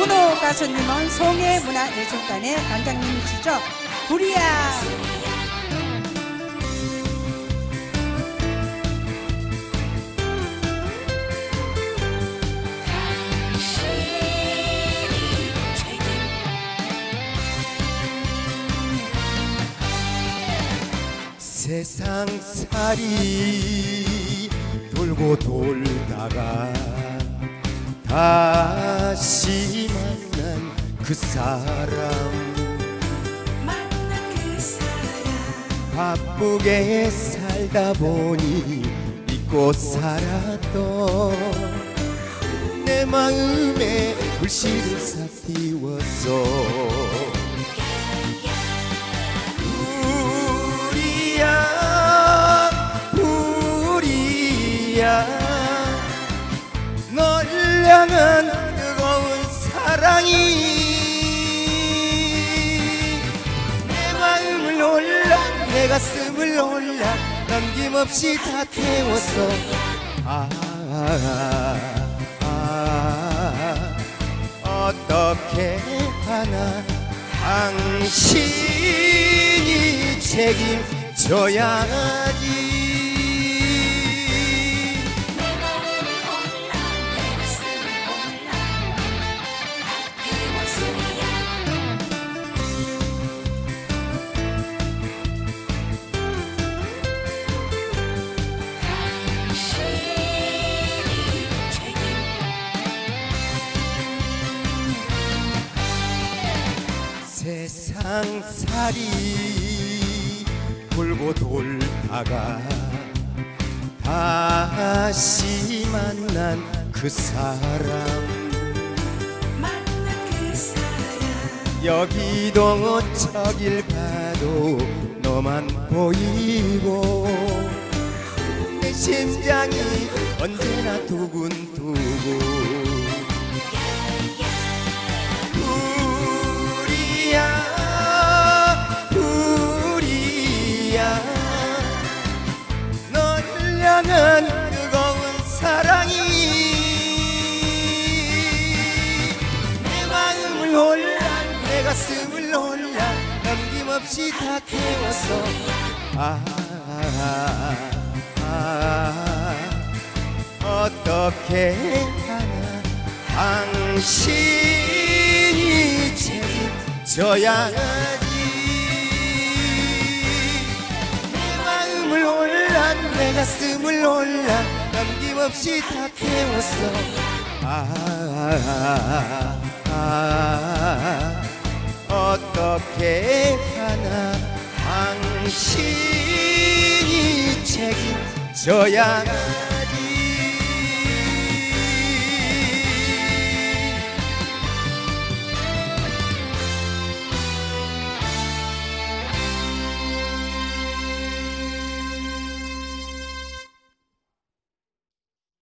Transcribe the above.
문호 가수님은 송해문화예술단의 단장님이시죠. 구리야. 세상살이 돌고 돌다가 다시 만난 그 사람. 바쁘게 살다 보니 잊고 살았던 내 마음에 불씨를 싹 띄웠어 사랑이 내 마음을 올라 내 가슴을 올라 남김없이 다 태웠어. 아, 아, 아, 어떻게 하나 당신이 책임져야지 세상살이 돌고 돌다가 다시 만난 그 사람. 여기도 저길 봐도 너만 보이고 내 심장이 언제나 두근두근 향한 뜨거운 사랑이 내 마음을 올라 내 가슴을 올라 남김없이 다 태웠어 아, 아, 아, 어떻게 하나 당신이 책임져야지 내 가슴을 올라 남김없이 다 태웠어. 아, 아, 아, 어떻게 하나 당신이 책임져야